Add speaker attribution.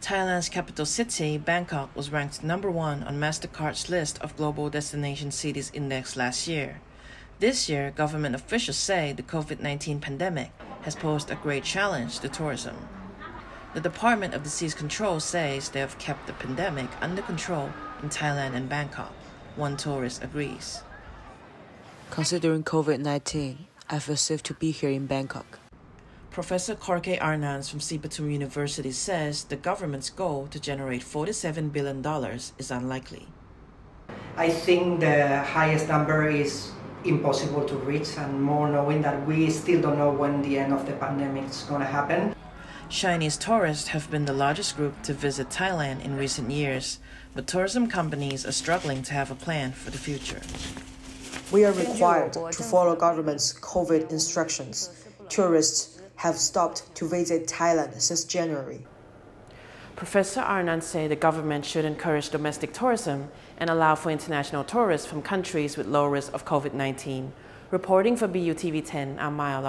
Speaker 1: Thailand's capital city, Bangkok, was ranked number one on MasterCard's list of Global Destination Cities Index last year. This year, government officials say the COVID 19 pandemic has posed a great challenge to tourism. The Department of Disease Control says they have kept the pandemic under control in Thailand and Bangkok. One tourist agrees.
Speaker 2: Considering COVID 19, I feel safe to be here in Bangkok.
Speaker 1: Professor Korke Arnans from Sripatum University says the government's goal to generate $47 billion is unlikely.
Speaker 3: I think the highest number is impossible to reach, and more knowing that we still don't know when the end of the pandemic is going to happen.
Speaker 1: Chinese tourists have been the largest group to visit Thailand in recent years, but tourism companies are struggling to have a plan for the future.
Speaker 4: We are required to follow government's COVID instructions. Tourists have stopped to visit Thailand since January.
Speaker 1: Professor Arnand said the government should encourage domestic tourism and allow for international tourists from countries with low risk of COVID 19. Reporting for BUTV 10, I'm Maya.